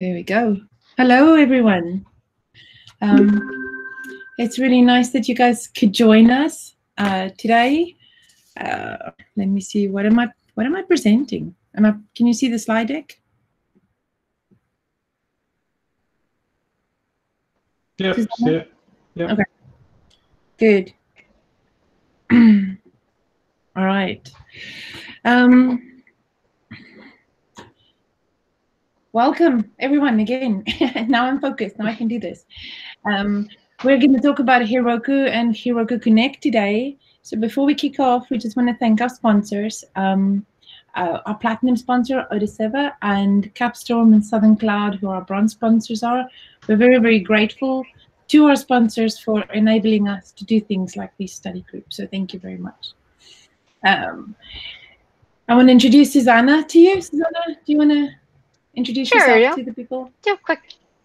There we go. Hello, everyone. Um, it's really nice that you guys could join us uh, today. Uh, let me see. What am I? What am I presenting? Am I? Can you see the slide deck? See. Yeah. Okay. Good. All right. Um, welcome, everyone, again. now I'm focused. Now I can do this. Um, we're going to talk about Heroku and Heroku Connect today. So before we kick off, we just want to thank our sponsors. Um, uh, our platinum sponsor, Odaseva, and Capstorm and Southern Cloud, who our bronze sponsors are. We're very, very grateful to our sponsors for enabling us to do things like these study groups. So thank you very much. Um, I want to introduce Susannah to you. Susannah, do you want to introduce Sure, yourself yeah. to the people? Yeah, quick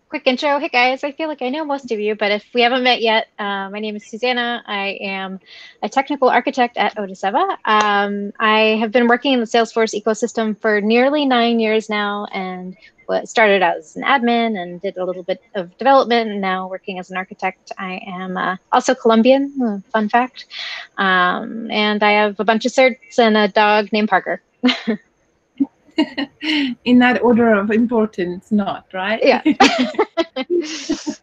quick intro. Hey guys, I feel like I know most of you, but if we haven't met yet, uh, my name is Susannah. I am a technical architect at Odaseva. Um, I have been working in the Salesforce ecosystem for nearly nine years now and started out as an admin and did a little bit of development and now working as an architect. I am uh, also Colombian, uh, fun fact. Um, and I have a bunch of certs and a dog named Parker. In that order of importance, not right? Yeah.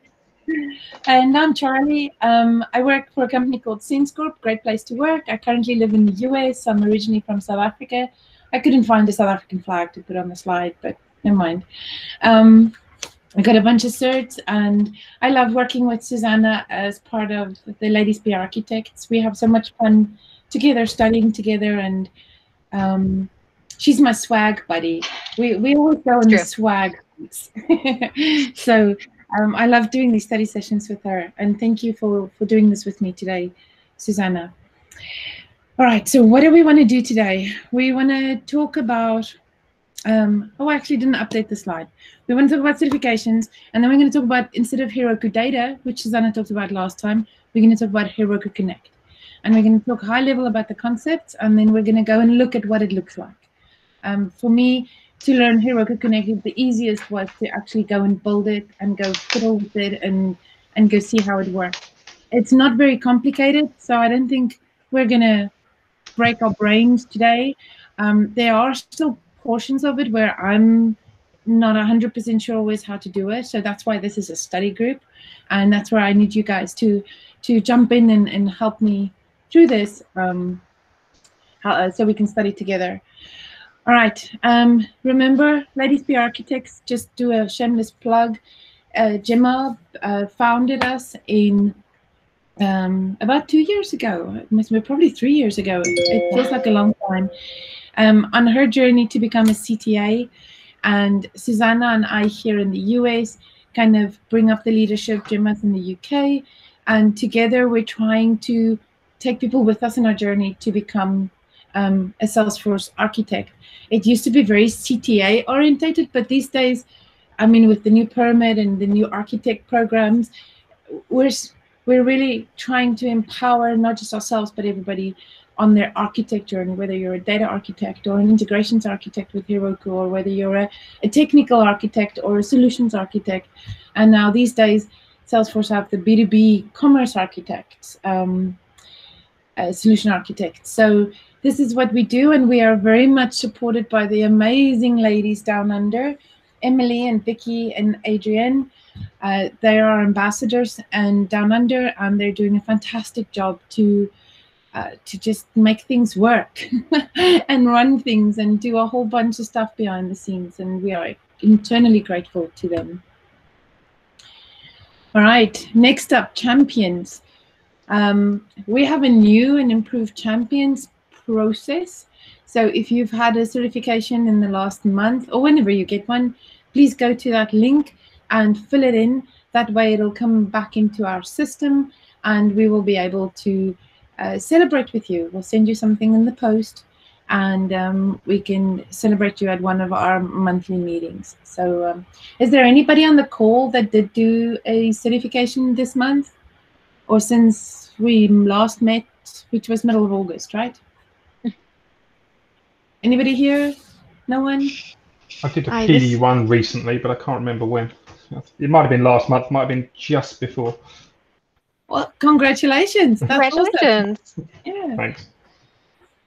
And I'm Charly. Um, I work for a company called Sense Group, great place to work. I currently live in the US. I'm originally from South Africa. I couldn't find a South African flag to put on the slide, but never mind. Um, I got a bunch of certs, and I love working with Susannah as part of the Ladies Be Architects. We have so much fun together, studying together, and um, she's my swag buddy. We we always go in the swag. so um, I love doing these study sessions with her, and thank you for for doing this with me today, Susannah. All right, so what do we want to do today? We want to talk about. Um, oh, I actually didn't update the slide. We want to talk about certifications, and then we're going to talk about instead of Heroku Data, which Susannah talked about last time, we're going to talk about Heroku Connect, and we're going to talk high level about the concepts, and then we're going to go and look at what it looks like. Um, for me, to learn Heroku Connect, the easiest was to actually go and build it and go fiddle with it and and go see how it works. It's not very complicated, so I don't think we're gonna break our brains today. Um, there are still portions of it where I'm not 100% sure always how to do it, so that's why this is a study group, and that's where I need you guys to to jump in and, and help me through this, um, how, uh, so we can study together. All right. Um, remember, Ladies Be Architects, just do a shameless plug. Uh, Gemma uh, founded us in um, about two years ago. It must be probably three years ago. It feels like a long time. Um, on her journey to become a CTA, and Susannah and I here in the US kind of bring up the leadership. Gemma's in the UK, and together we're trying to take people with us in our journey to become um, a Salesforce architect. It used to be very CTA orientated, but these days, I mean, with the new permit and the new architect programs, we're we're really trying to empower not just ourselves but everybody on their architect journey. Whether you're a data architect or an integrations architect with Heroku, or whether you're a, a technical architect or a solutions architect, and now these days, Salesforce have the B2B commerce architects, um, uh, solution architects. So this is what we do, and we are very much supported by the amazing ladies down under, Emily and Vicky and Adrienne. Uh, they are ambassadors and down under, and they're doing a fantastic job to uh, to just make things work and run things and do a whole bunch of stuff behind the scenes. And we are internally grateful to them. All right, next up, champions. Um, we have a new and improved champions process. So if you've had a certification in the last month or whenever you get one, please go to that link and fill it in. That way it'll come back into our system and we will be able to uh, celebrate with you. We'll send you something in the post and um, we can celebrate you at one of our monthly meetings. So um, is there anybody on the call that did do a certification this month or since we last met, which was middle of August, right? Anybody here? No one? I did a Hi, PD this... one recently, but I can't remember when. It might have been last month, might have been just before. Well, congratulations. That's congratulations. Awesome. Yeah. Thanks.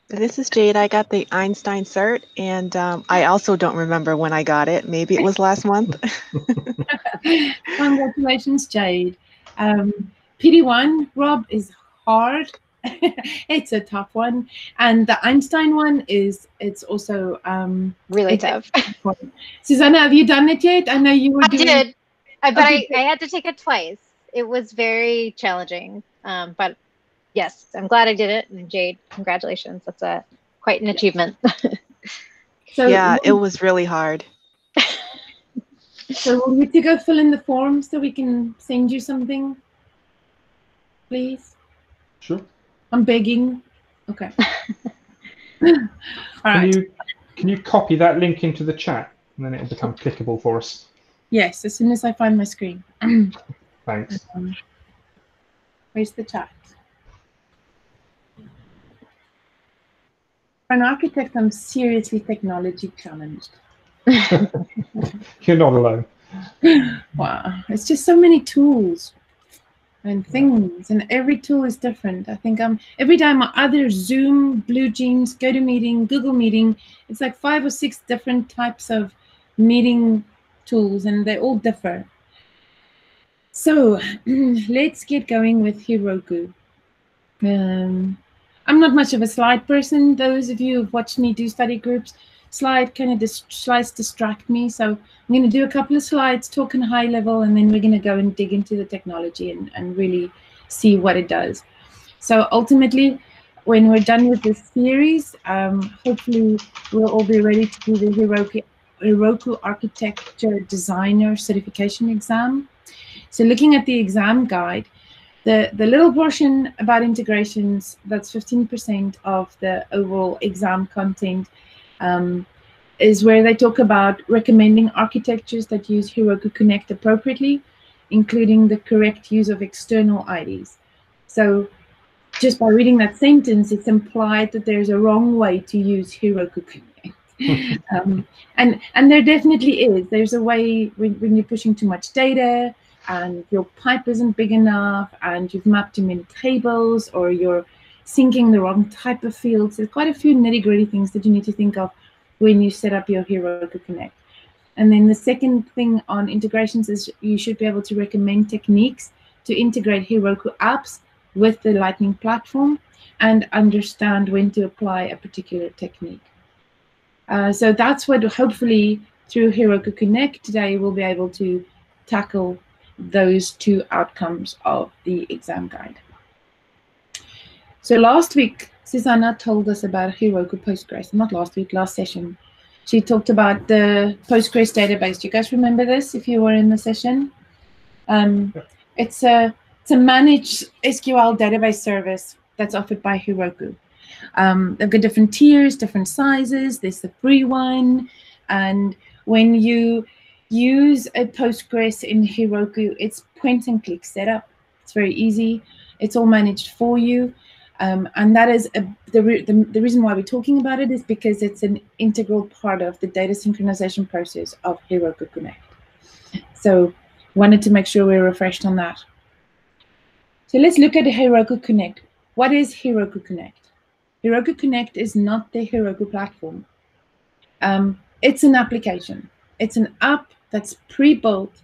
This is Jade. I got the Einstein cert, and um, I also don't remember when I got it. Maybe it was last month. Congratulations, Jade. Um, PD1, Rob, is hard. it's a tough one, and the Einstein one is it's also um, really tough. Susannah, have you done it yet? I know you were. I doing... did, I, but okay. I, I had to take it twice. It was very challenging, um, but yes, I'm glad I did it. And Jade, congratulations. That's a quite an achievement. so yeah, it was really hard. so will you go fill in the form so we can send you something, please? Sure. I'm begging. Okay. All can right. you can you copy that link into the chat and then it'll become clickable for us? Yes, as soon as I find my screen. Thanks. Um, where's the chat? For an architect, I'm seriously technology challenged. You're not alone. Wow, it's just so many tools and things, and every tool is different. I think I'm every time I either Zoom, BlueJeans, GoToMeeting, Google Meeting, it's like five or six different types of meeting tools, and they all differ. So let's get going with Heroku. Um, I'm not much of a slide person. Those of you who've watched me do study groups, slide kind of dis- slides distract me. So I'm going to do a couple of slides, talking high level, and then we're going to go and dig into the technology and, and really see what it does. So ultimately, when we're done with this series, um, hopefully we'll all be ready to do the Heroku, Heroku Architecture Designer Certification exam. So looking at the exam guide, the, the little portion about integrations, that's 15% of the overall exam content, um, is where they talk about recommending architectures that use Heroku Connect appropriately, including the correct use of external IDs. So just by reading that sentence, it's implied that there's a wrong way to use Heroku Connect. um, and and there definitely is. There's a way when, when you're pushing too much data, and your pipe isn't big enough and you've mapped too many tables or you're syncing the wrong type of fields. There's quite a few nitty gritty things that you need to think of when you set up your Heroku Connect. And then the second thing on integrations is you should be able to recommend techniques to integrate Heroku apps with the Lightning platform and understand when to apply a particular technique. Uh, so that's what hopefully through Heroku Connect today we'll be able to tackle those two outcomes of the exam guide. So last week, Susannah told us about Heroku Postgres. Not last week, last session. She talked about the Postgres database. Do you guys remember this if you were in the session? Um, it's a it's a managed SQL database service that's offered by Heroku. Um, they've got different tiers, different sizes. There's the free one, and when you use a Postgres in Heroku. It's point and click setup. It's very easy. It's all managed for you. Um, and that is a, the, the, the reason why we're talking about it is because it's an integral part of the data synchronization process of Heroku Connect. So wanted to make sure we're refreshed on that. So let's look at Heroku Connect. What is Heroku Connect? Heroku Connect is not the Heroku platform. Um, it's an application. It's an app that's pre-built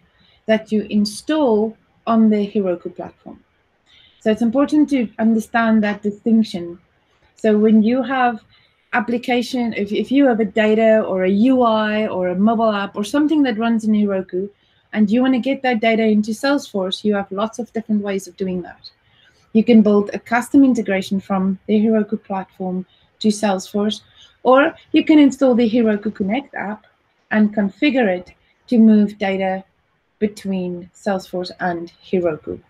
that you install on the Heroku platform. So it's important to understand that distinction. So when you have application, if, if you have a data or a UI or a mobile app or something that runs in Heroku, and you want to get that data into Salesforce, you have lots of different ways of doing that. You can build a custom integration from the Heroku platform to Salesforce, or you can install the Heroku Connect app and configure it to move data between Salesforce and Heroku.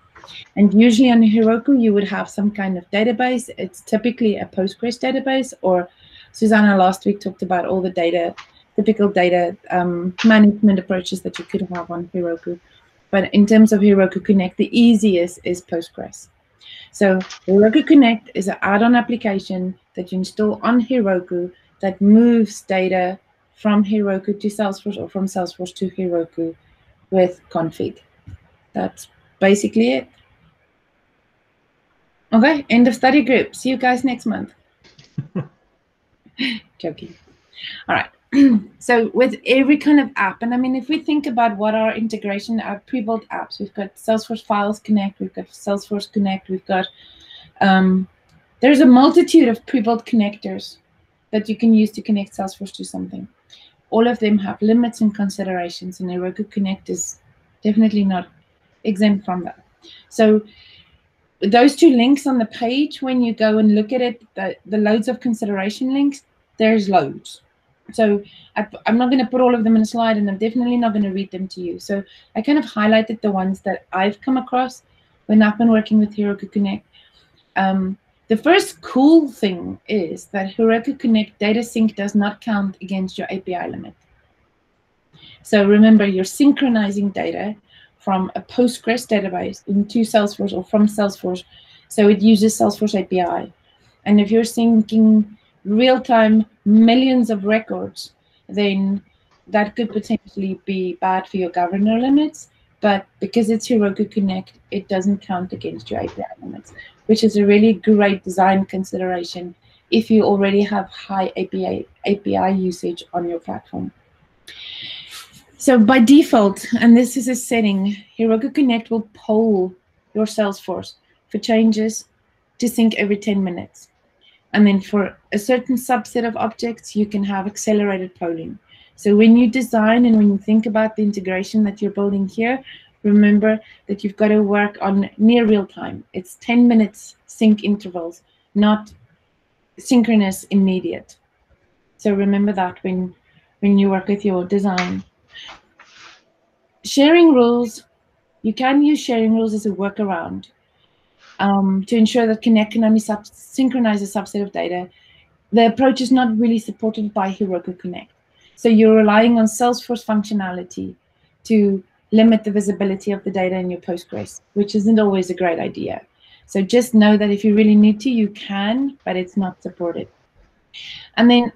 And usually on Heroku, you would have some kind of database. It's typically a Postgres database, or Susannah last week talked about all the data, typical data um, management approaches that you could have on Heroku. But in terms of Heroku Connect, the easiest is Postgres. So Heroku Connect is an add-on application that you install on Heroku that moves data from Heroku to Salesforce or from Salesforce to Heroku with config. That's basically it. Okay, end of study group. See you guys next month. Joking. All right. so with every kind of app, and I mean, if we think about what our integration are pre-built apps, we've got Salesforce Files Connect, we've got Salesforce Connect, we've got um, there's a multitude of pre-built connectors that you can use to connect Salesforce to something. All of them have limits and considerations, and Heroku Connect is definitely not exempt from that. So those two links on the page, when you go and look at it, the, the loads of consideration links, there's loads. So I, am not going to put all of them in a slide, and I'm definitely not going to read them to you. So I kind of highlighted the ones that I've come across when I've been working with Heroku Connect. Um, the first cool thing is that Heroku Connect data sync does not count against your API limit. So remember, you're synchronizing data from a Postgres database into Salesforce or from Salesforce. So it uses Salesforce API. And if you're syncing real-time millions of records, then that could potentially be bad for your governor limits. But because it's Heroku Connect, it doesn't count against your API limits, which is a really great design consideration if you already have high API, API usage on your platform. So by default, and this is a setting, Heroku Connect will poll your Salesforce for changes to sync every 10 minutes. And then for a certain subset of objects, you can have accelerated polling. So when you design and when you think about the integration that you're building here, remember that you've got to work on near real time. It's 10 minutes sync intervals, not synchronous immediate. So remember that when, when you work with your design sharing rules, you can use sharing rules as a workaround um, to ensure that Connect can only sub synchronize a subset of data. The approach is not really supported by Heroku Connect. So you're relying on Salesforce functionality to limit the visibility of the data in your Postgres, which isn't always a great idea. So just know that if you really need to, you can, but it's not supported. And then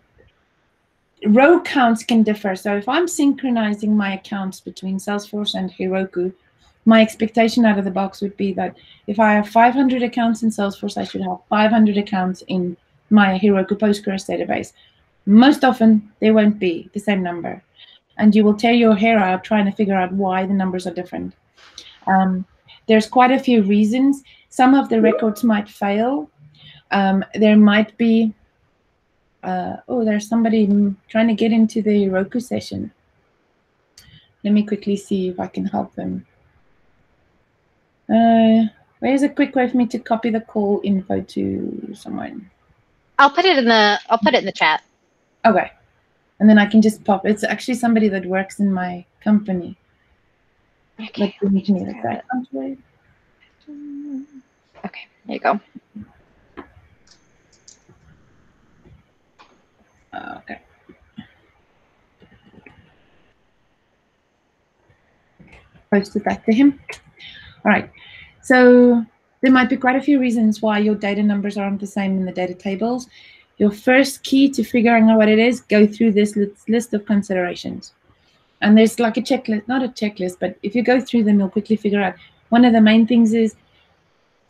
row counts can differ. So if I'm synchronizing my accounts between Salesforce and Heroku, my expectation out of the box would be that if I have 500 accounts in Salesforce, I should have 500 accounts in my Heroku Postgres database. Most often, they won't be the same number. And you will tear your hair out trying to figure out why the numbers are different. Um, there's quite a few reasons. Some of the records might fail. Um, there might be uh, oh, there's somebody trying to get into the Roku session. Let me quickly see if I can help them. Uh, where's a quick way for me to copy the call info to someone? I'll put it in the I'll put it in the chat. Okay. And then I can just pop. It's actually somebody that works in my company. Okay. Like, me that. Okay, there you go. Ah, okay. Posted that to him. All right. So there might be quite a few reasons why your data numbers aren't the same in the data tables. Your first key to figuring out what it is, go through this list of considerations. And there's like a checklist, not a checklist, but if you go through them, you'll quickly figure out one of the main things is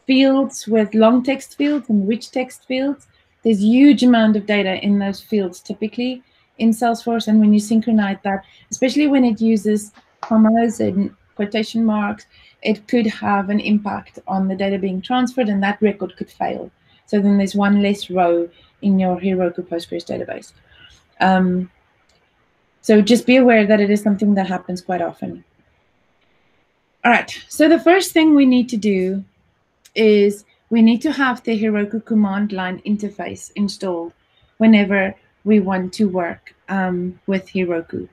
fields with long text fields and rich text fields there's huge amount of data in those fields typically in Salesforce. And when you synchronize that, especially when it uses commas and quotation marks, it could have an impact on the data being transferred and that record could fail. So then there's one less row in your Heroku Postgres database. Um, so just be aware that it is something that happens quite often. All right, so the first thing we need to do is we need to have the Heroku command line interface installed whenever we want to work um, with Heroku.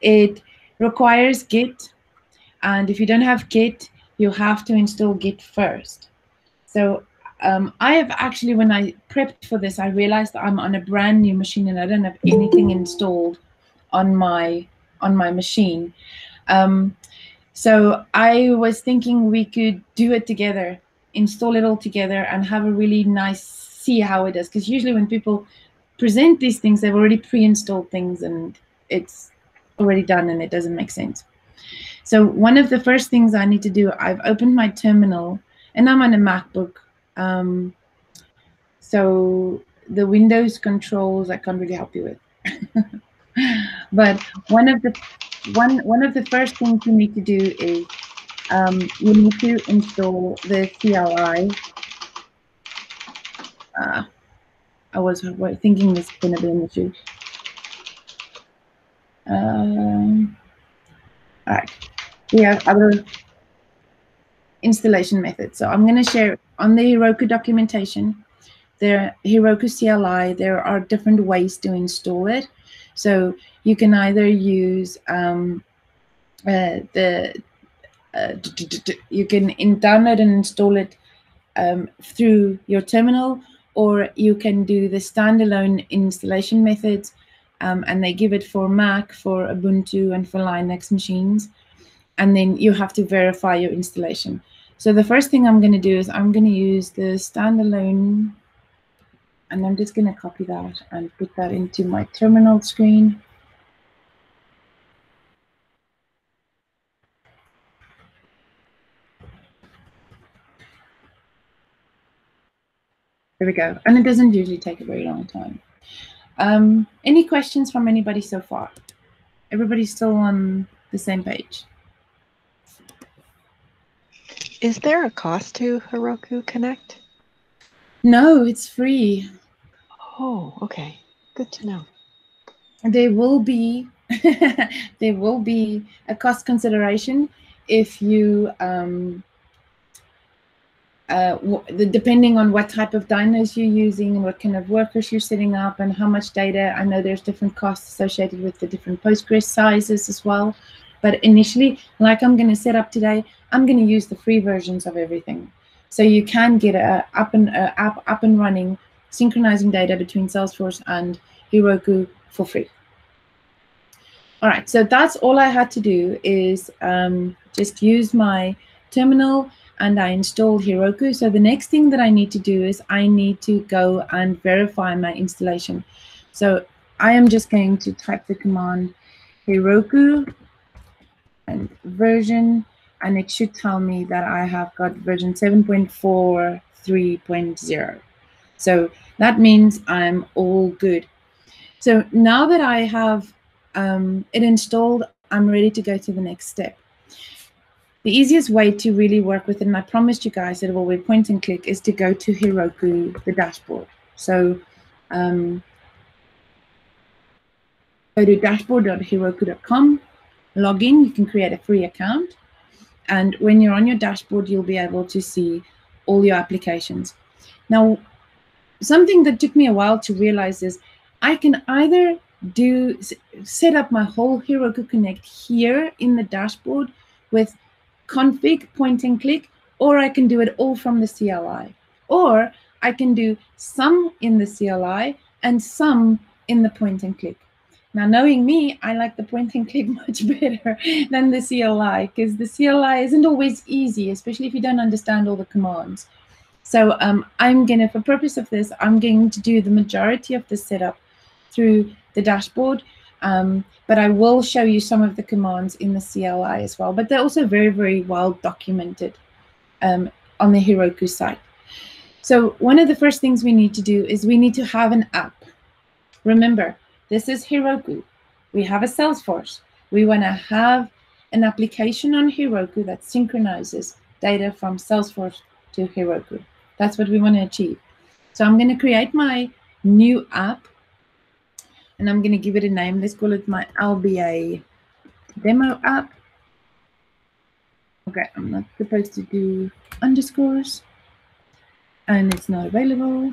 It requires Git, and if you don't have Git, you have to install Git first. So um, I have actually, when I prepped for this, I realized I'm on a brand new machine and I don't have anything installed on my on my machine. Um, so I was thinking we could do it together install it all together and have a really nice see how it is. Because usually when people present these things, they've already pre-installed things and it's already done and it doesn't make sense. So one of the first things I need to do, I've opened my terminal and I'm on a MacBook. Um, so the Windows controls I can't really help you with. but one of the one one of the first things you need to do is um, you need to install the CLI. Uh, I was thinking this is going to be an issue. Um, all right, we have other installation methods. So I'm going to share on the Heroku documentation, the Heroku CLI, there are different ways to install it. So you can either use um, uh, the uh, you can download and install it um, through your terminal, or you can do the standalone installation method, um, and they give it for Mac, for Ubuntu, and for Linux machines. And then you have to verify your installation. So the first thing I'm going to do is I'm going to use the standalone, and I'm just going to copy that and put that into my terminal screen. There we go. And it doesn't usually take a very long time. Um, any questions from anybody so far? Everybody's still on the same page. Is there a cost to Heroku Connect? No, it's free. Oh, okay. Good to know. There will be there will be a cost consideration if you um, uh, depending on what type of dynos you're using and what kind of workers you're setting up and how much data. I know there's different costs associated with the different Postgres sizes as well. But initially, like I'm going to set up today, I'm going to use the free versions of everything. So you can get a up and a app up and running, synchronizing data between Salesforce and Heroku for free. All right, so that's all I had to do is um, just use my terminal and I installed Heroku. So the next thing that I need to do is I need to go and verify my installation. So I am just going to type the command Heroku and version, and it should tell me that I have got version 7.43.0. So that means I'm all good. So now that I have um, it installed, I'm ready to go to the next step. The easiest way to really work with it, and I promised you guys that it will be point and click, is to go to Heroku, the dashboard. So um, go to dashboard.heroku.com, log in, you can create a free account. And when you're on your dashboard, you'll be able to see all your applications. Now, something that took me a while to realize is I can either do set up my whole Heroku Connect here in the dashboard with config, point and click, or I can do it all from the CLI. Or I can do some in the CLI and some in the point and click. Now, knowing me, I like the point and click much better than the CLI because the CLI isn't always easy, especially if you don't understand all the commands. So um, I'm going to, for purpose of this, I'm going to do the majority of the setup through the dashboard um, but I will show you some of the commands in the CLI as well. But they're also very, very well documented um, on the Heroku site. So one of the first things we need to do is we need to have an app. Remember, this is Heroku. We have a Salesforce. We want to have an application on Heroku that synchronizes data from Salesforce to Heroku. That's what we want to achieve. So I'm going to create my new app and I'm going to give it a name. Let's call it my LBA demo app. Okay, I'm not supposed to do underscores and it's not available.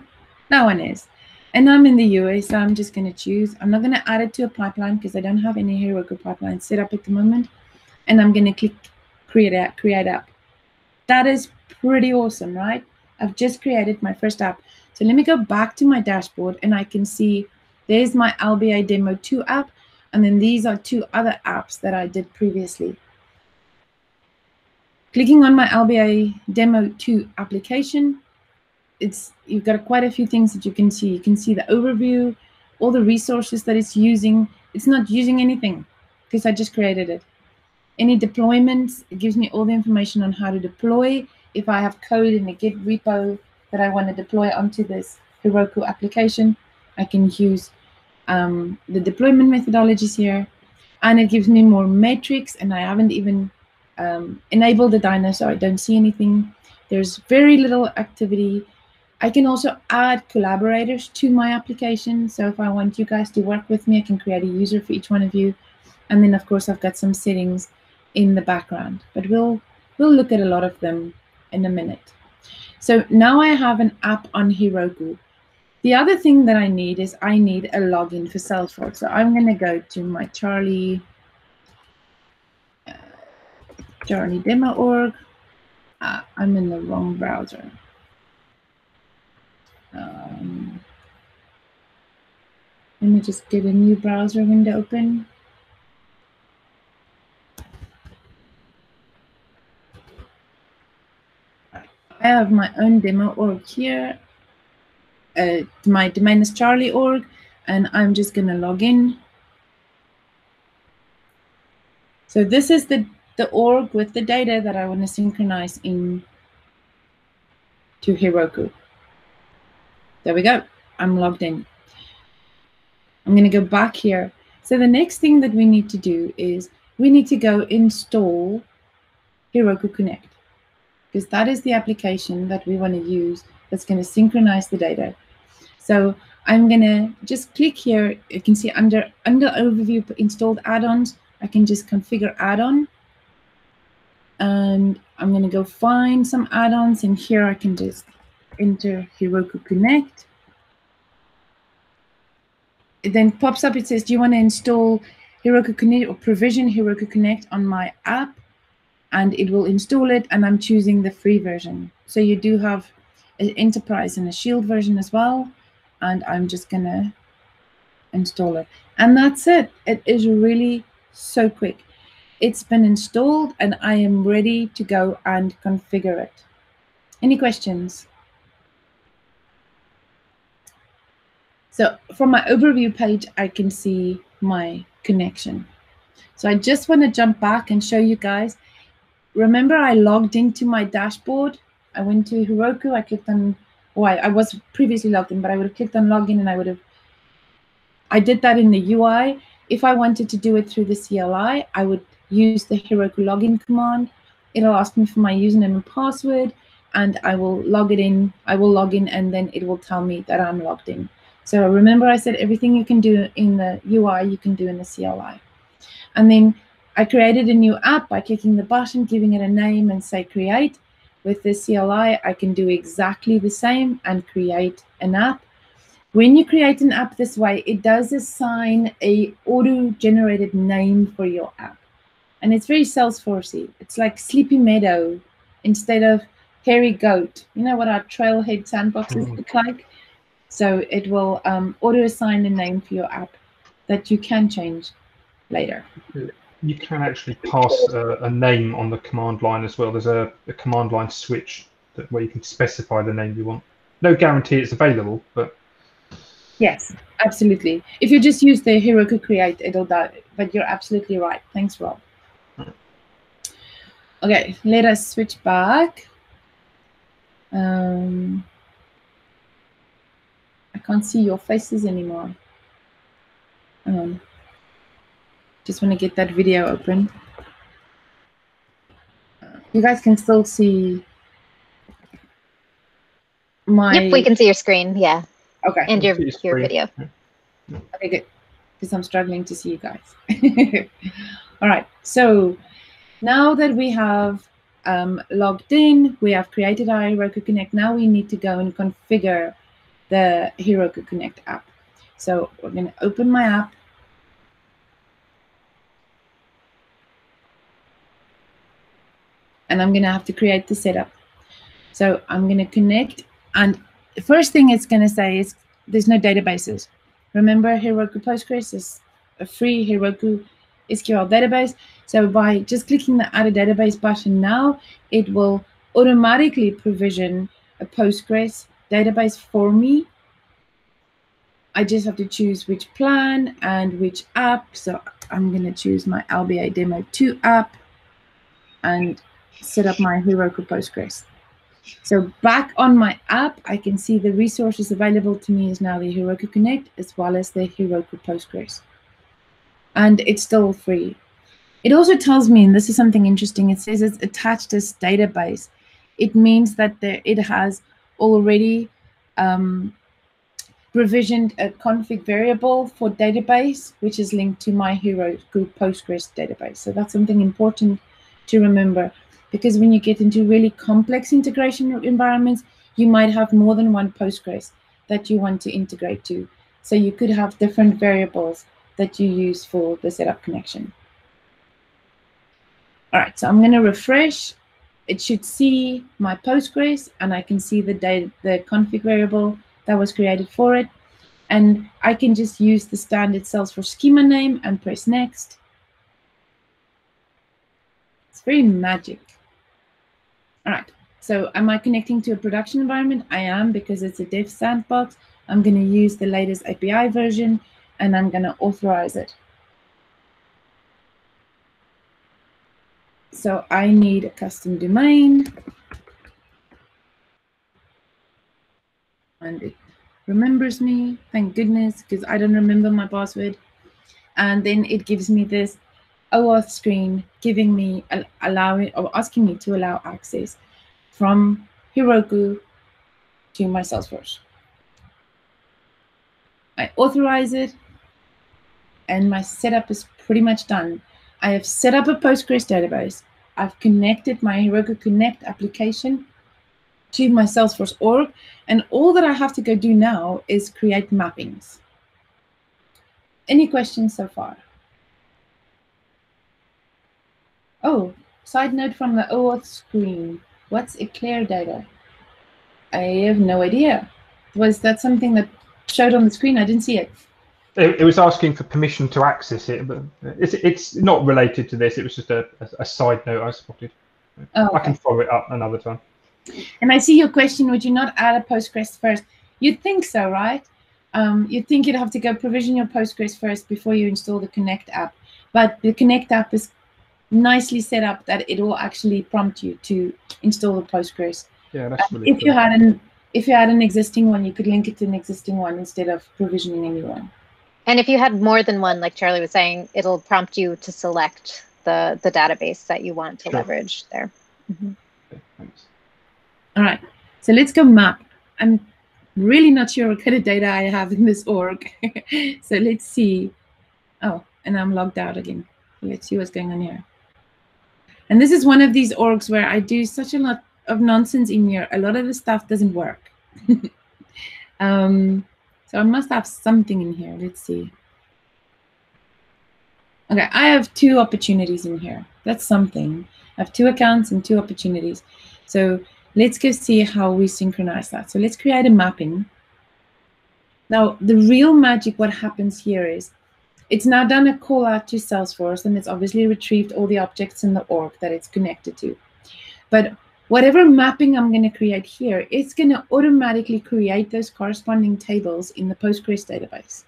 That one is. And I'm in the US, so I'm just going to choose. I'm not going to add it to a pipeline because I don't have any Heroku pipeline set up at the moment. And I'm going to click create app, create app. That is pretty awesome, right? I've just created my first app. So let me go back to my dashboard and I can see there's my LBA Demo 2 app, and then these are two other apps that I did previously. Clicking on my LBA Demo 2 application, it's you've got quite a few things that you can see. You can see the overview, all the resources that it's using. It's not using anything because I just created it. Any deployments, it gives me all the information on how to deploy. If I have code in a Git repo that I want to deploy onto this Heroku application, I can use um, the deployment methodologies here. And it gives me more metrics, and I haven't even um, enabled the dyno, so I don't see anything. There's very little activity. I can also add collaborators to my application. So if I want you guys to work with me, I can create a user for each one of you. And then of course I've got some settings in the background, but we'll we'll look at a lot of them in a minute. So now I have an app on Heroku. The other thing that I need is I need a login for Salesforce. So I'm going to go to my Charlie uh, Charlie demo org. Uh, I'm in the wrong browser. Um, let me just get a new browser window open. I have my own demo org here. Uh, my domain is charlie.org, and I'm just going to log in. So this is the, the org with the data that I want to synchronize in to Heroku. There we go. I'm logged in. I'm going to go back here. So the next thing that we need to do is we need to go install Heroku Connect because that is the application that we want to use that's going to synchronize the data. So I'm going to just click here. You can see under, under overview installed add-ons, I can just configure add-on. And I'm going to go find some add-ons. And here I can just enter Heroku Connect. It then pops up, it says, do you want to install Heroku Connect or provision Heroku Connect on my app? and it will install it and I'm choosing the free version. So you do have an enterprise and a shield version as well. And I'm just gonna install it. And that's it. It is really so quick. It's been installed and I am ready to go and configure it. Any questions? So from my overview page, I can see my connection. So I just want to jump back and show you guys remember I logged into my dashboard. I went to Heroku. I clicked on, oh, I, I was previously logged in, but I would have clicked on login and I would have, I did that in the UI. If I wanted to do it through the CLI, I would use the Heroku login command. It'll ask me for my username and password, and I will log it in. I will log in, and then it will tell me that I'm logged in. So remember, I said everything you can do in the UI, you can do in the CLI. And then I created a new app by clicking the button, giving it a name and say create. With the CLI, I can do exactly the same and create an app. When you create an app this way, it does assign a auto-generated name for your app. And it's very Salesforcey. It's like Sleepy Meadow instead of Hairy Goat. You know what our trailhead sandboxes mm. look like? So it will um, auto-assign a name for your app that you can change later you can actually pass a, a, name on the command line as well. There's a, a command line switch that, where you can specify the name you want. No guarantee it's available, but yes, absolutely. If you just use the Heroku create, it'll die. But you're absolutely right. Thanks, Rob. Okay, let us switch back. Um, I can't see your faces anymore. Um, just want to get that video open. You guys can still see my. Yep, we can see your screen. Yeah. Okay. And your your video. Okay, good. Because I'm struggling to see you guys. All right. So now that we have um, logged in, we have created our Heroku Connect. Now we need to go and configure the Heroku Connect app. So we're going to open my app. And I'm going to have to create the setup. So I'm going to connect. And the first thing it's going to say is there's no databases. Remember, Heroku Postgres is a free Heroku SQL database. So by just clicking the Add a Database button now, it will automatically provision a Postgres database for me. I just have to choose which plan and which app. So I'm going to choose my LBA Demo 2 app and set up my Heroku Postgres. So back on my app, I can see the resources available to me is now the Heroku Connect as well as the Heroku Postgres. And it's still free. It also tells me, and this is something interesting, it says it's attached as database. It means that there, it has already um, provisioned a config variable for database, which is linked to my Heroku Postgres database. So that's something important to remember because when you get into really complex integration environments, you might have more than one Postgres that you want to integrate to. So you could have different variables that you use for the setup connection. All right, so I'm going to refresh. It should see my Postgres, and I can see the data, the config variable that was created for it. And I can just use the standard Salesforce schema name and press next. It's very magic. All right, so am I connecting to a production environment? I am because it's a dev sandbox. I'm going to use the latest API version and I'm going to authorize it. So I need a custom domain. And it remembers me, thank goodness, because I don't remember my password. And then it gives me this OAuth screen giving me, allowing, or asking me to allow access from Heroku to my Salesforce. I authorize it, and my setup is pretty much done. I have set up a Postgres database. I've connected my Heroku Connect application to my Salesforce org. And all that I have to go do now is create mappings. Any questions so far? Oh, side note from the OAuth screen. What's Eclair data? I have no idea. Was that something that showed on the screen? I didn't see it. It, it was asking for permission to access it, but it's it's not related to this. It was just a, a, a side note I spotted. Oh, okay. I can follow it up another time. And I see your question, would you not add a Postgres first? You'd think so, right? Um, you'd think you'd have to go provision your Postgres first before you install the Connect app. But the Connect app is nicely set up that it will actually prompt you to install the Postgres. Yeah, that's really If cool. you had an if you had an existing one, you could link it to an existing one instead of provisioning a new one. And if you had more than one, like Charly was saying, it'll prompt you to select the the database that you want to sure. leverage there. Mm -hmm. okay, thanks. All right, so let's go map. I'm really not sure what kind of data I have in this org. so let's see. Oh, and I'm logged out again. Let's see what's going on here. And this is one of these orgs where I do such a lot of nonsense in here. A lot of the stuff doesn't work. um, so I must have something in here. Let's see. Okay, I have two opportunities in here. That's something. I have two accounts and two opportunities. So Let's go see how we synchronize that. So let's create a mapping. Now, the real magic, what happens here is it's now done a call out to Salesforce, and it's obviously retrieved all the objects in the org that it's connected to. But whatever mapping I'm going to create here, it's going to automatically create those corresponding tables in the Postgres database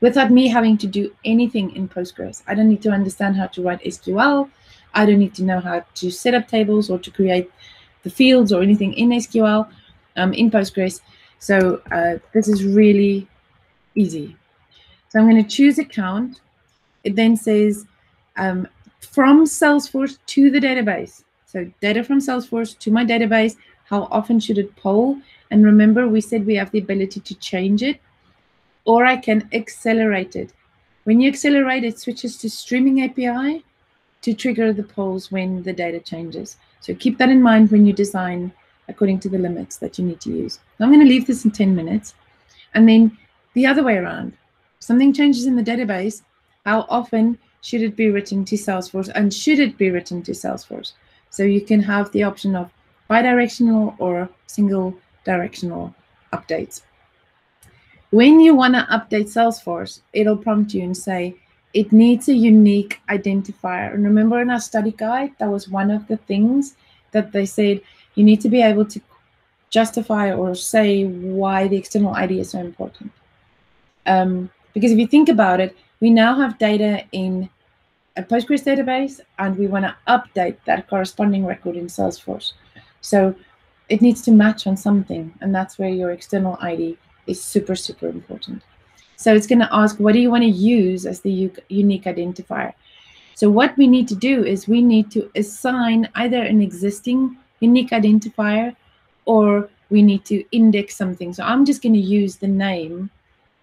without me having to do anything in Postgres. I don't need to understand how to write SQL. I don't need to know how to set up tables or to create the fields or anything in SQL, um, in Postgres. So uh, this is really easy. So I'm going to choose account. It then says um, from Salesforce to the database. So data from Salesforce to my database, how often should it poll? And remember, we said we have the ability to change it, or I can accelerate it. When you accelerate, it switches to streaming API to trigger the polls when the data changes. So keep that in mind when you design according to the limits that you need to use. I'm going to leave this in 10 minutes. And then the other way around, something changes in the database, how often should it be written to Salesforce and should it be written to Salesforce? So you can have the option of bidirectional or single directional updates. When you want to update Salesforce, it'll prompt you and say, it needs a unique identifier. And remember in our study guide, that was one of the things that they said you need to be able to justify or say why the external ID is so important. Um, because if you think about it, we now have data in a Postgres database and we want to update that corresponding record in Salesforce. So it needs to match on something, and that's where your external ID is super, super important. So it's going to ask, what do you want to use as the unique identifier? So what we need to do is we need to assign either an existing unique identifier or we need to index something. So I'm just going to use the name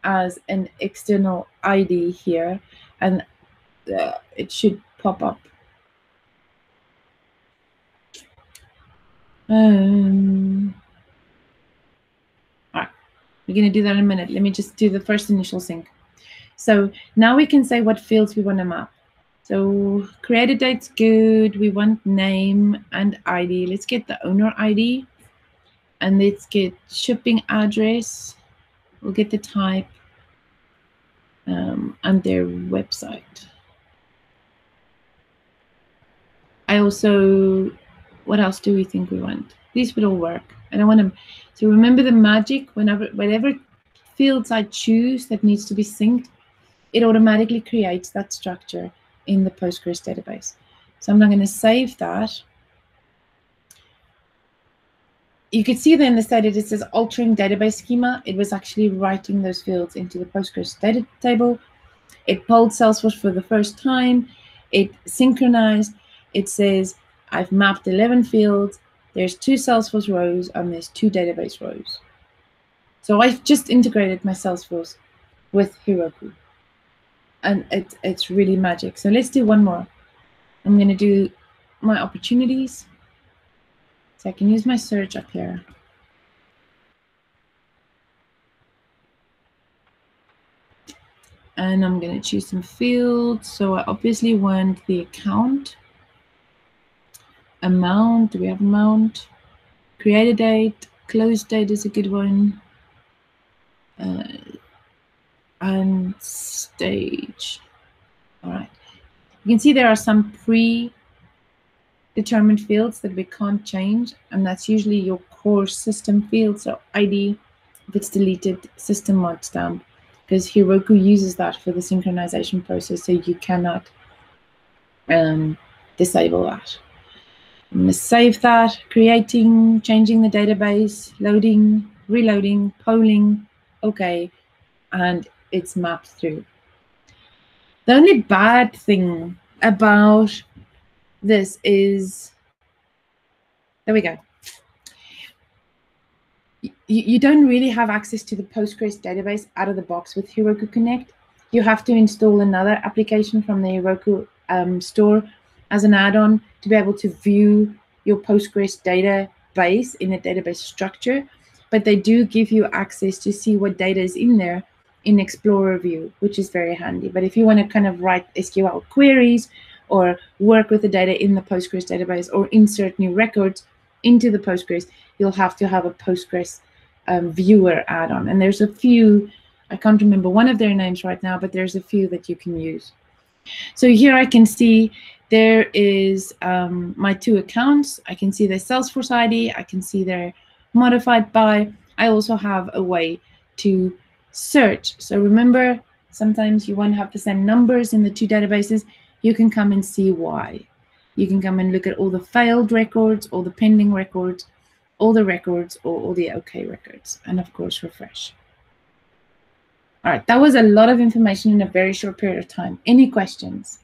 as an external ID here, and uh, it should pop up. Um, all right, we're going to do that in a minute. Let me just do the first initial sync. So now we can say what fields we want to map. So created date's good. We want name and ID. Let's get the owner ID. And let's get shipping address. We'll get the type um, and their website. I also, what else do we think we want? These would all work. And I want to, so remember the magic, whenever, whatever fields I choose that needs to be synced, it automatically creates that structure in the Postgres database. So I'm not going to save that. You could see then the status it says altering database schema. It was actually writing those fields into the Postgres data table. It pulled Salesforce for the first time. It synchronized. It says, I've mapped 11 fields. There's two Salesforce rows and there's two database rows. So I've just integrated my Salesforce with Heroku and it, it's really magic. So let's do one more. I'm going to do my opportunities. So I can use my search up here. And I'm going to choose some fields. So I obviously want the account. Amount, do we have amount? Create a date, close date is a good one. Uh, and stage. All right. You can see there are some pre-determined fields that we can't change, and that's usually your core system field. So ID, if it's deleted, system mod stamp, because Heroku uses that for the synchronization process, so you cannot um, disable that. I'm going to save that, creating, changing the database, loading, reloading, polling, okay, and it's mapped through. The only bad thing about this is, there we go. You, don't really have access to the Postgres database out of the box with Heroku Connect. You have to install another application from the Heroku um, store as an add-on to be able to view your Postgres database in a database structure. But they do give you access to see what data is in there in Explorer view, which is very handy. But if you want to kind of write SQL queries or work with the data in the Postgres database or insert new records into the Postgres, you'll have to have a Postgres um, viewer add-on. And there's a few, I can't remember one of their names right now, but there's a few that you can use. So here I can see there is um, my two accounts. I can see their Salesforce ID. I can see their modified by. I also have a way to search. So remember, sometimes you won't have the same numbers in the two databases. You can come and see why. You can come and look at all the failed records, all the pending records, all the records, or all the OK records, and of course, refresh. All right, that was a lot of information in a very short period of time. Any questions?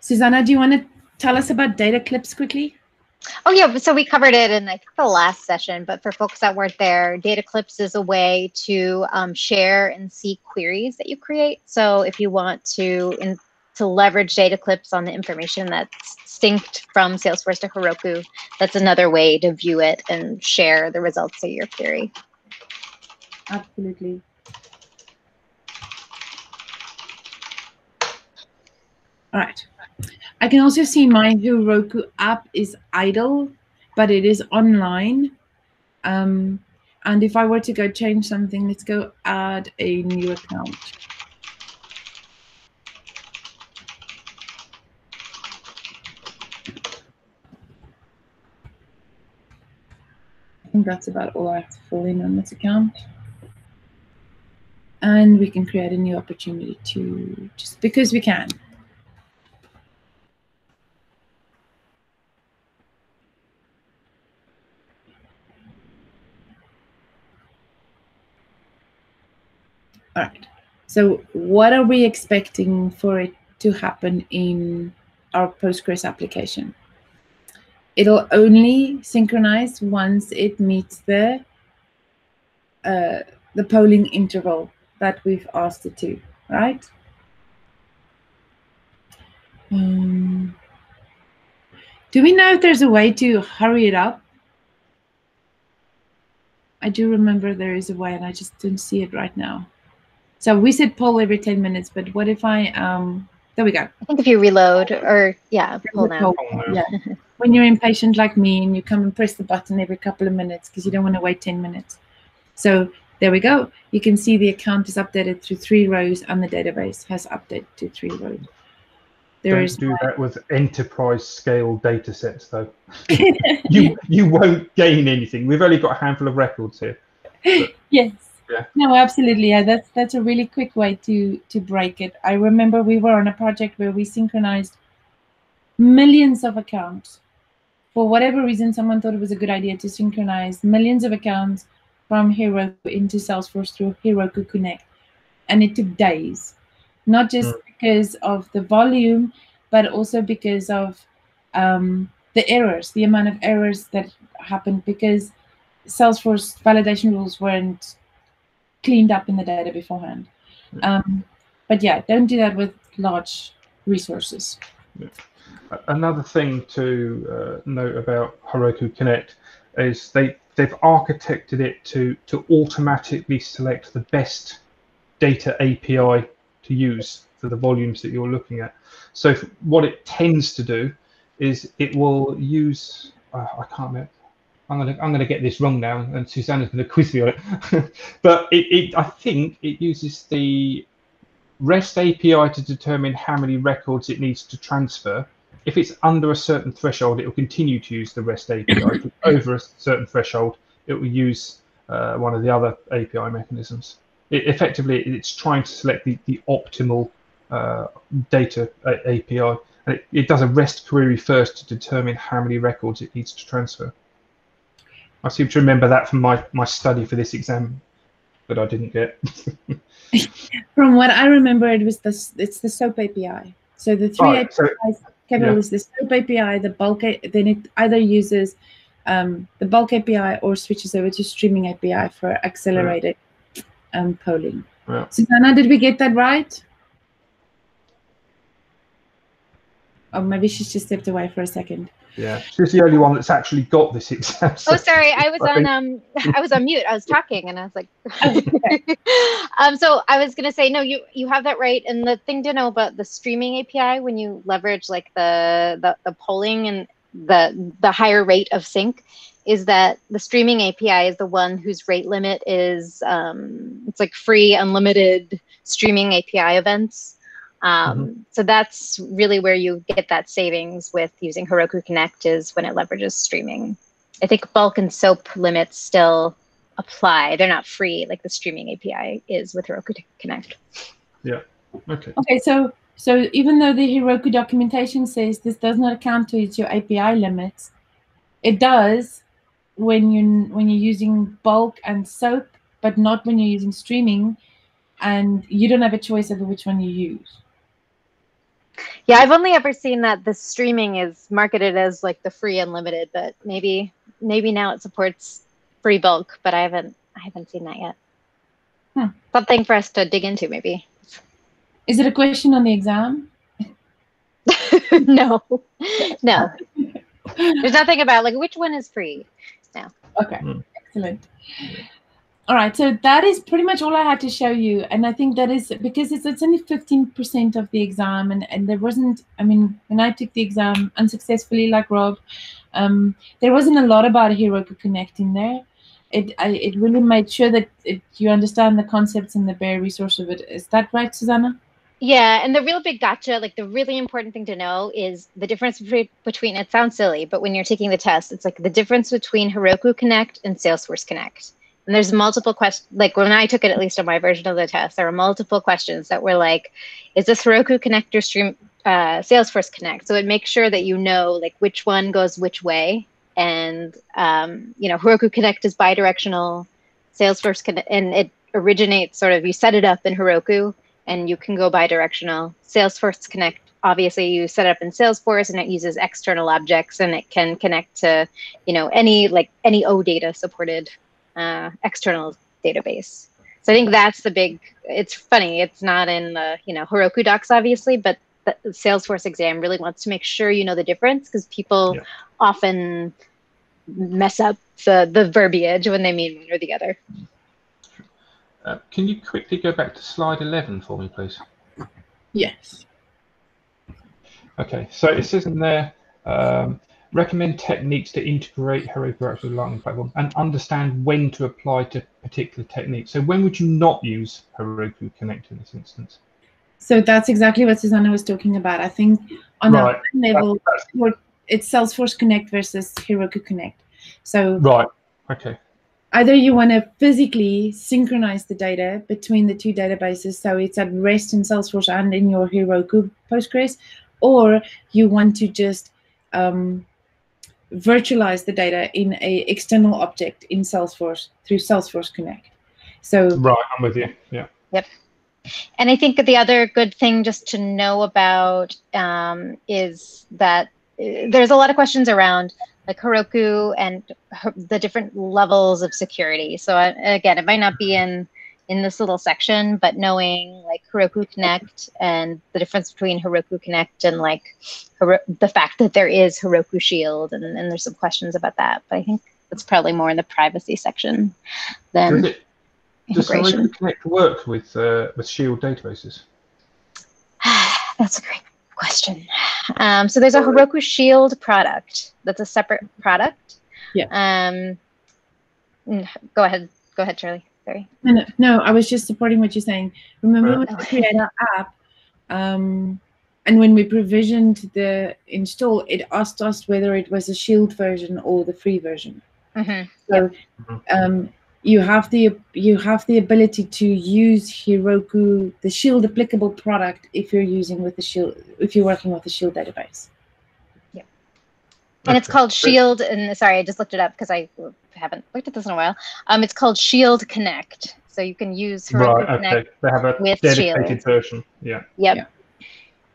Susannah, do you want to tell us about data clips quickly? Oh yeah, so we covered it in like the last session, but for folks that weren't there, data clips is a way to um, share and see queries that you create. So if you want to in, to leverage data clips on the information that's synced from Salesforce to Heroku, that's another way to view it and share the results of your query. Absolutely. All right. I can also see my Heroku app is idle, but it is online. Um, and if I were to go change something, let's go add a new account. I think that's about all I have to fill in on this account. And we can create a new opportunity to just because we can. All right. So what are we expecting for it to happen in our Postgres application? It'll only synchronize once it meets the uh, the polling interval that we've asked it to, right? Um, do we know if there's a way to hurry it up? I do remember there is a way, and I just didn't see it right now. So we said poll every 10 minutes, but what if I, um, there we go. I think if you reload or yeah, pull now. Yeah. when you're impatient like me and you come and press the button every couple of minutes because you don't want to wait 10 minutes. So there we go. You can see the account is updated through three rows and the database has updated to three rows. There Don't do that with enterprise scale data sets though. you you won't gain anything. We've only got a handful of records here. But. Yes. Yeah. No, absolutely. Yeah, that's that's a really quick way to to break it. I remember we were on a project where we synchronized millions of accounts. For whatever reason, someone thought it was a good idea to synchronize millions of accounts from Heroku into Salesforce through Heroku Connect. And it took days, not just mm. because of the volume, but also because of um, the errors, the amount of errors that happened because Salesforce validation rules weren't cleaned up in the data beforehand. Um, but yeah, don't do that with large resources. Yeah. Another thing to uh, note about Heroku Connect is they they've architected it to to automatically select the best data API to use for the volumes that you're looking at. So what it tends to do is it will use uh, I can't remember I'm gonna I'm gonna get this wrong now, and Susannah's gonna quiz me on it. but it, it I think it uses the REST API to determine how many records it needs to transfer. If it's under a certain threshold, it will continue to use the REST API. over a certain threshold, it will use uh, one of the other API mechanisms. It, effectively, it's trying to select the, the optimal uh, data API. And it, it does a REST query first to determine how many records it needs to transfer. I seem to remember that from my, my study for this exam, but I didn't get. from what I remember, it was the it's the SOAP API. So the three APIs, so, Kevin, yeah. was the SOAP API, the bulk, then it either uses um, the bulk API or switches over to streaming API for accelerated yeah. um, polling. Yeah. Susannah, did we get that right? Oh, maybe she's just stepped away for a second. Yeah, she's the only one that's actually got this exam. Oh, sorry, I was on um, I was on mute. I was talking, and I was like, um, so I was gonna say no, you you have that right. And the thing to know about the streaming API when you leverage like the the, the polling and the the higher rate of sync is that the streaming API is the one whose rate limit is um, it's like free unlimited streaming API events. Um, mm-hmm. So that's really where you get that savings with using Heroku Connect is when it leverages streaming. I think bulk and SOAP limits still apply. They're not free like the streaming API is with Heroku Connect. Yeah. Okay. Okay. So so even though the Heroku documentation says this does not account to your API limits, it does when you when you're using bulk and SOAP, but not when you're using streaming, and you don't have a choice over which one you use. Yeah, I've only ever seen that the streaming is marketed as like the free unlimited, but maybe maybe now it supports free bulk, but I haven't I haven't seen that yet. Hmm. Something for us to dig into, maybe. Is it a question on the exam? no, no. There's nothing about like which one is free. No. Okay, hmm. excellent. All right, so that is pretty much all I had to show you. And I think that is because it's, it's only 15% of the exam. And, and there wasn't, I mean, when I took the exam unsuccessfully, like Rob, um, there wasn't a lot about Heroku Connect in there. It, I, it really made sure that it, you understand the concepts and the bare resource of it. Is that right, Susannah? Yeah, and the real big gotcha, like the really important thing to know is the difference between, between it sounds silly, but when you're taking the test, it's like the difference between Heroku Connect and Salesforce Connect. And there's multiple questions, like when I took it, at least on my version of the test, there were multiple questions that were like, is this Heroku Connect or Stream uh, Salesforce Connect? So it makes sure that you know like which one goes which way. And, um, you know, Heroku Connect is bidirectional, Salesforce Connect, and it originates sort of, you set it up in Heroku and you can go bi-directional. Salesforce Connect, obviously you set it up in Salesforce and it uses external objects and it can connect to, you know, any like any OData supported uh, external database. So I think that's the big, it's funny, it's not in the, you know, Heroku docs obviously, but the Salesforce exam really wants to make sure you know the difference because people yeah. often mess up the, the verbiage when they mean one or the other. Uh, can you quickly go back to slide 11 for me, please? Yes. Okay, so it says in there, um, recommend techniques to integrate Heroku Active Lightning Platform and understand when to apply to particular techniques. So when would you not use Heroku Connect in this instance? So that's exactly what Susannah was talking about. I think on right. a level, that's, it's Salesforce Connect versus Heroku Connect. So right, okay either you want to physically synchronize the data between the two databases so it's at rest in Salesforce and in your Heroku Postgres, or you want to just um, virtualize the data in a external object in Salesforce through Salesforce Connect. So right, I'm with you. Yeah. Yep. And I think the other good thing just to know about um, is that uh, there's a lot of questions around like Heroku and the different levels of security. So uh, again, it might not be in in this little section, but knowing like Heroku Connect and the difference between Heroku Connect and like the fact that there is Heroku Shield, and, and there's some questions about that. But I think that's probably more in the privacy section than does, it, does Heroku Connect work with uh, with Shield databases? that's a great question. Um, so there's a Heroku Shield product that's a separate product. Yeah. Um, go ahead. Go ahead, Charly. Sorry. No, no, I was just supporting what you're saying. Remember when we created our app, um, and when we provisioned the install, it asked us whether it was a Shield version or the free version. Mm-hmm. So um, you have the you have the ability to use Heroku, the Shield applicable product, if you're using with the Shield, if you're working with the Shield database. Yeah, and it's called Shield. And sorry, I just looked it up because I haven't looked at this in a while. Um, it's called Shield Connect, so you can use Heroku right. Okay, they have a with dedicated Shield. version. Yeah. Yep. Yeah.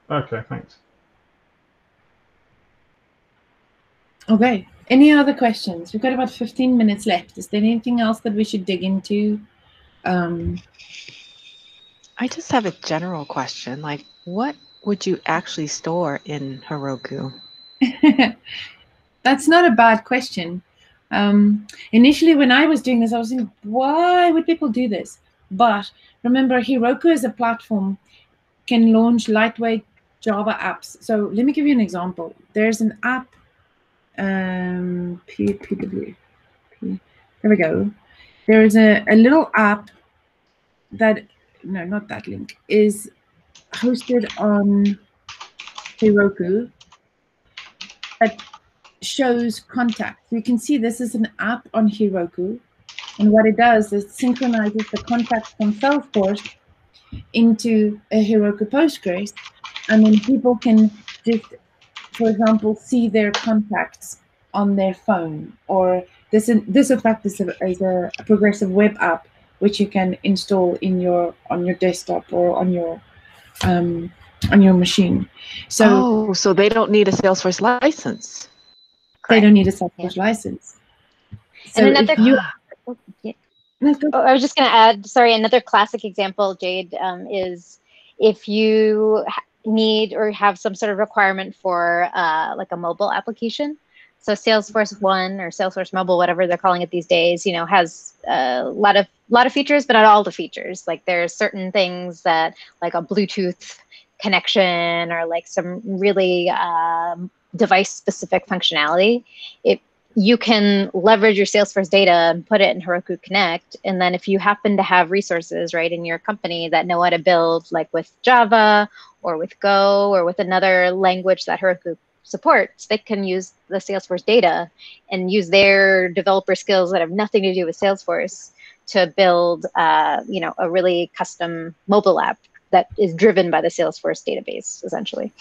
Okay, thanks. Okay. Any other questions? We've got about 15 minutes left. Is there anything else that we should dig into? Um, I just have a general question. Like, what would you actually store in Heroku? That's not a bad question. Um, initially, when I was doing this, I was thinking, why would people do this? But remember, Heroku as a platform can launch lightweight Java apps. So let me give you an example. There's an app um, PPW. There we go. There is a, a little app that, no, not that link, is hosted on Heroku that shows contacts. You can see this is an app on Heroku. And what it does is synchronizes the contacts from Salesforce into a Heroku Postgres. And then people can just for example, see their contacts on their phone, or this this in fact is a, is a progressive web app which you can install in your on your desktop or on your um, on your machine. So oh, so they don't need a Salesforce license. They don't need a Salesforce license. So and another, you, oh, yeah. oh, I was just going to add. Sorry, another classic example, Jade, um, is if you need or have some sort of requirement for uh, like a mobile application. So Salesforce One or Salesforce Mobile, whatever they're calling it these days, you know, has a lot of lot of features, but not all the features. Like there's certain things that like a Bluetooth connection or like some really um, device specific functionality. It you can leverage your Salesforce data and put it in Heroku Connect. And then if you happen to have resources right in your company that know how to build like with Java or with Go or with another language that Heroku supports, they can use the Salesforce data and use their developer skills that have nothing to do with Salesforce to build, uh, you know, a really custom mobile app that is driven by the Salesforce database, essentially.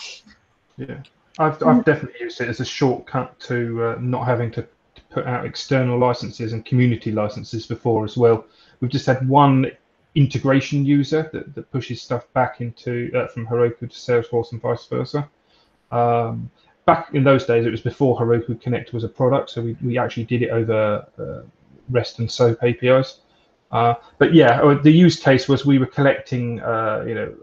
Yeah, I've, I've definitely used it as a shortcut to uh, not having to put out external licenses and community licenses before as well. We've just had one integration user that, that pushes stuff back into uh, from Heroku to Salesforce and vice versa. Um, back in those days, it was before Heroku Connect was a product, so we, we actually did it over uh, REST and SOAP APIs. Uh, but yeah, uh, the use case was we were collecting, uh, you know,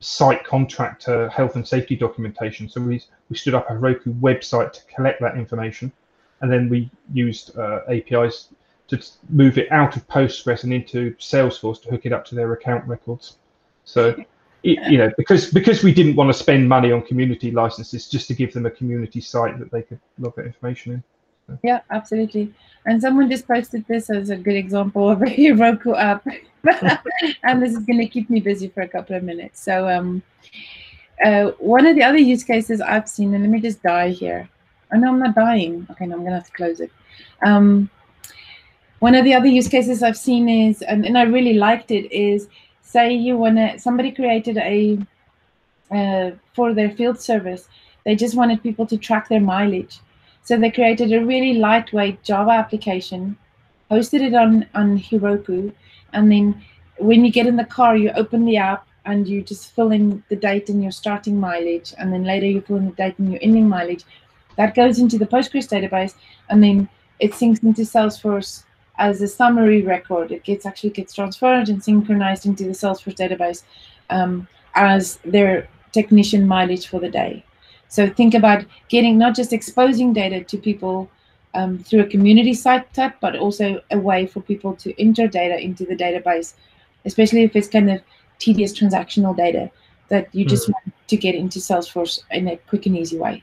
site contractor health and safety documentation. So we, we stood up a Heroku website to collect that information. And then we used uh, APIs to move it out of Postgres and into Salesforce to hook it up to their account records. So you know, because because we didn't want to spend money on community licenses, just to give them a community site that they could log that information in. Yeah, absolutely. And someone just posted this as a good example of a Heroku app, and this is going to keep me busy for a couple of minutes. So, um, uh, one of the other use cases I've seen, and let me just die here. Oh no, I'm not dying. Okay, no, I'm gonna have to close it. Um, one of the other use cases I've seen is, and, and I really liked it, is say you wanna somebody created a uh, for their field service, they just wanted people to track their mileage. So they created a really lightweight Java application, hosted it on on Heroku, and then when you get in the car, you open the app and you just fill in the date and your starting mileage, and then later you fill in the date and your ending mileage. That goes into the Postgres database, and then it syncs into Salesforce as a summary record. It gets actually gets transferred and synchronized into the Salesforce database um, as their technician mileage for the day. So think about getting not just exposing data to people um, through a community site type, but also a way for people to enter data into the database, especially if it's kind of tedious transactional data that you just mm. want to get into Salesforce in a quick and easy way.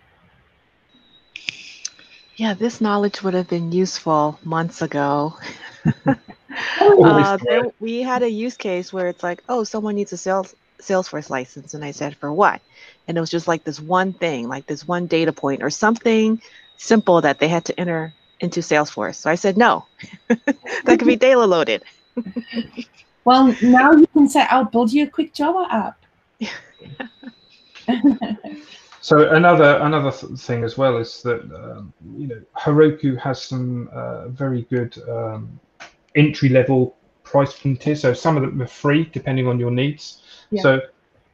Yeah, this knowledge would have been useful months ago. uh, there, we had a use case where it's like, oh, someone needs a sales Salesforce license, and I said, for what? And it was just like this one thing, like this one data point or something simple that they had to enter into Salesforce. So I said, no, that could be data loaded. well, now you can say, I'll build you a quick Java app. So another another th thing as well is that um, you know Heroku has some uh, very good um, entry level price tiers. So some of them are free depending on your needs. Yeah. So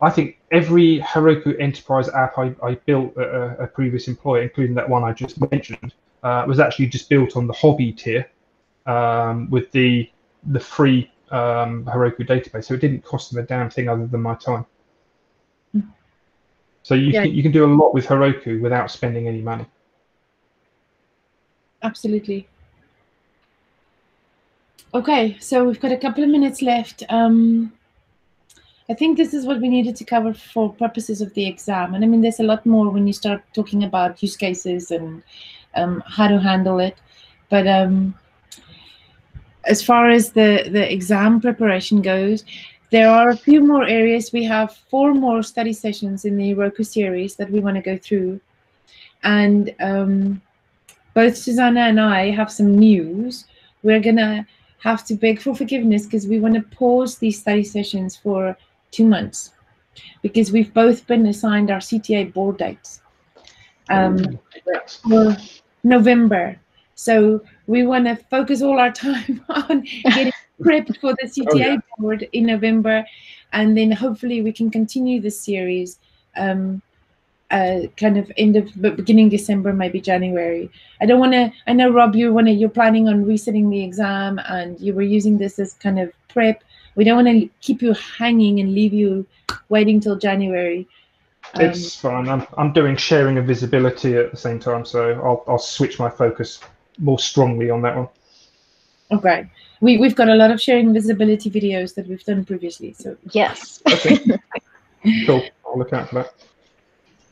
I think every Heroku enterprise app I, I built at a, a, previous employer, including that one I just mentioned, uh, was actually just built on the hobby tier um, with the the free um, Heroku database. So it didn't cost them a damn thing other than my time. So you yeah. can, you can do a lot with Heroku without spending any money. Absolutely. Okay, so we've got a couple of minutes left. Um, I think this is what we needed to cover for purposes of the exam. And I mean, there's a lot more when you start talking about use cases and um, how to handle it. But um, as far as the, the exam preparation goes, there are a few more areas. We have four more study sessions in the Heroku series that we want to go through. And um, both Susannah and I have some news. We're going to have to beg for forgiveness because we want to pause these study sessions for two months because we've both been assigned our CTA board dates um, for November. So we want to focus all our time on getting prepped for the CTA oh, yeah. board in November, and then hopefully we can continue this series. Um, uh, kind of end of beginning December, maybe January. I don't want to. I know Rob, you want to. You're planning on resetting the exam, and you were using this as kind of prep. We don't want to keep you hanging and leave you waiting till January. Um, it's fine. I'm I'm doing sharing of visibility at the same time, so I'll I'll switch my focus more strongly on that one. Okay we, we've got a lot of sharing visibility videos that we've done previously. So yes. okay. cool. I'll look out for that.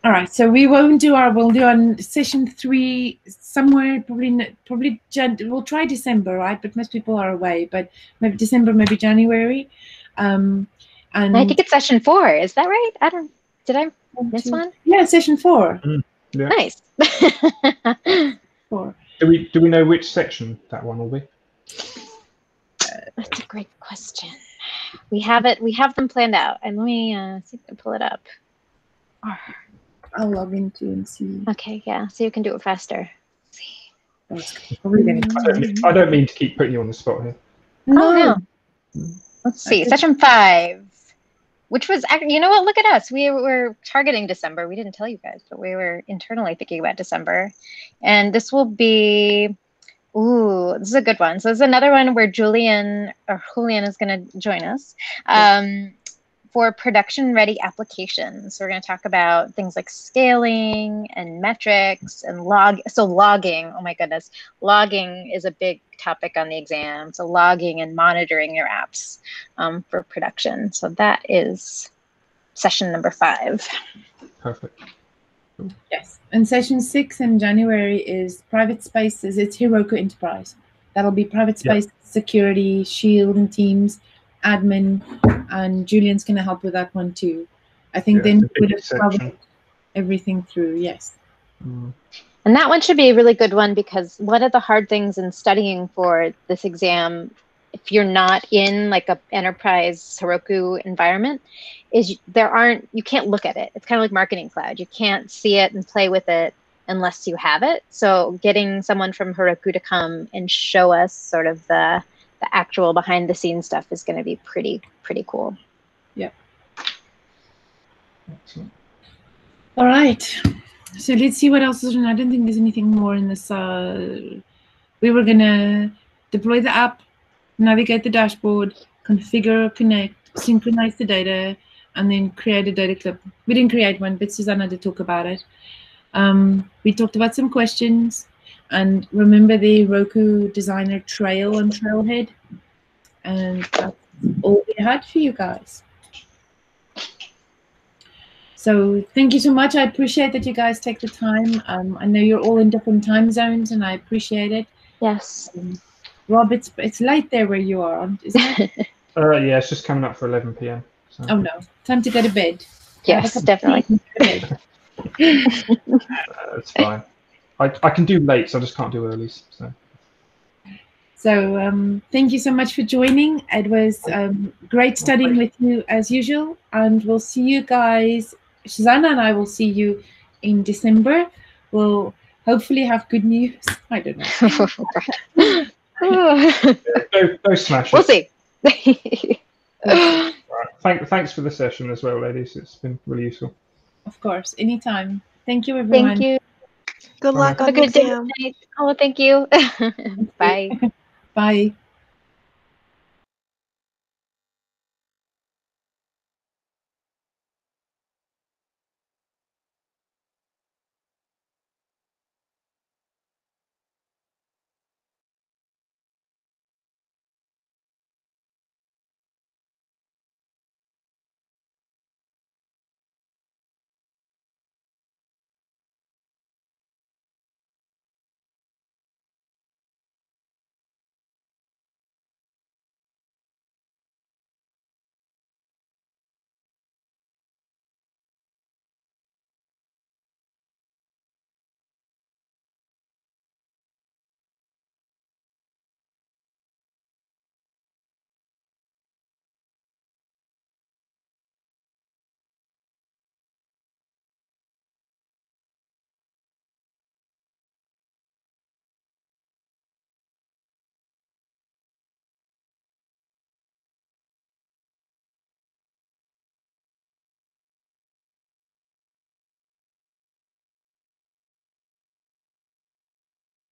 All right, so we won't do our. We'll do on session three somewhere. Probably, probably. Jan- we'll try December, right? But most people are away. But maybe December, maybe January. Um, and I think it's session four. Is that right? I don't. Did I miss one? Yeah, session four. Yeah. Nice. Four. Do we do we know which section that one will be? That's a great question. We have it. We have them planned out. And let me uh, see if I can pull it up. I'll log into and see. Okay, yeah. So you can do it faster. See. That's probably gonna- I don't, mean, I don't mean to keep putting you on the spot here. Oh, no. Let's see. Okay. Session five, which was ac- you know what? Look at us. We were targeting December. We didn't tell you guys, but we were internally thinking about December, and this will be. Ooh, this is a good one. So this is another one where Julian or Julian is going to join us um, for production ready applications. So we're going to talk about things like scaling and metrics and log. So logging. Oh my goodness, logging is a big topic on the exam. So logging and monitoring your apps um, for production. So that is session number five. Perfect. Yes. And session six in January is private spaces. It's Heroku Enterprise. That'll be private Yeah. space, security, Shield and Teams, admin, and Julian's going to help with that one too. I think yeah, then we would have covered everything through. Yes. Mm. And that one should be a really good one because one of the hard things in studying for this exam, if you're not in like a enterprise Heroku environment, is there aren't you can't look at it. It's kind of like Marketing Cloud. You can't see it and play with it unless you have it. So getting someone from Heroku to come and show us sort of the the actual behind the scenes stuff is going to be pretty pretty cool. Excellent. All right. So let's see what else is. I don't think there's anything more in this. Uh, we were gonna deploy the app, navigate the dashboard, configure, connect, synchronize the data, and then create a data clip. We didn't create one, but Susannah did talk about it. Um, we talked about some questions, and remember the Heroku Designer Trail on Trailhead, and that's all we had for you guys. So thank you so much. I appreciate that you guys take the time. Um, I know you're all in different time zones, and I appreciate it. Yes. Um, Rob, it's it's late there where you are, isn't it? Uh, yeah, it's just coming up for 11 p.m. So. oh no, time to go to bed. yes, Have a cup of definitely. tea and go to bed. Uh, fine. I, I can do late, so I just can't do early. So So um, thank you so much for joining. It was um, great studying with you as usual, and we'll see you guys. Susannah and I will see you in December. We'll hopefully have good news. I don't know. go, go smash we'll it. see. Right. Thank, thanks for the session as well, ladies. It's been really useful. Of course, anytime. Thank you, everyone. Thank you. Good luck Have a on the good day. exam. Oh, thank you. Bye. Bye.